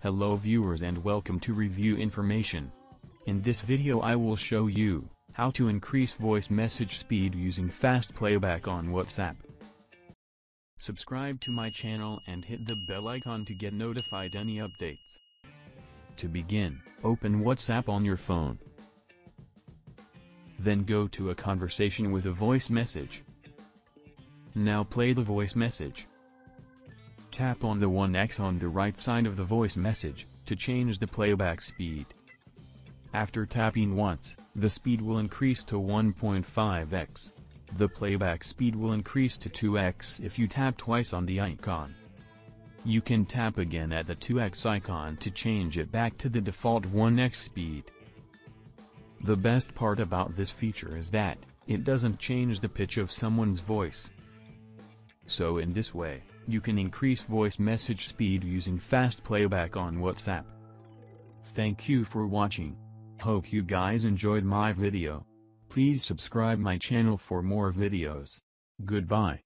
Hello viewers and welcome to Review Information. In this video I will show you, how to increase voice message speed using fast playback on WhatsApp. Subscribe to my channel and hit the bell icon to get notified any updates. To begin, open WhatsApp on your phone. Then go to a conversation with a voice message. Now play the voice message. Tap on the 1x on the right side of the voice message, to change the playback speed. After tapping once, the speed will increase to 1.5x. The playback speed will increase to 2x if you tap twice on the icon. You can tap again at the 2x icon to change it back to the default 1x speed. The best part about this feature is that, it doesn't change the pitch of someone's voice. So in this way, you can increase voice message speed using fast playback on WhatsApp. Thank you for watching. Hope you guys enjoyed my video. Please subscribe my channel for more videos. Goodbye.